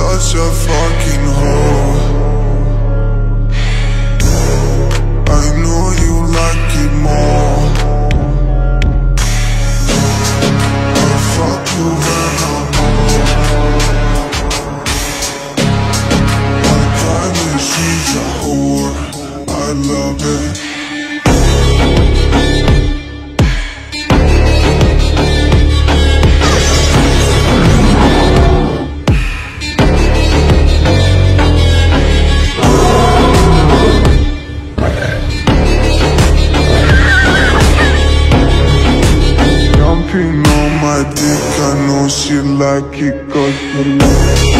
such a fucking hoe. I know you like it more. I fuck you when I'm home My a whore. I love it. on shit like it cause you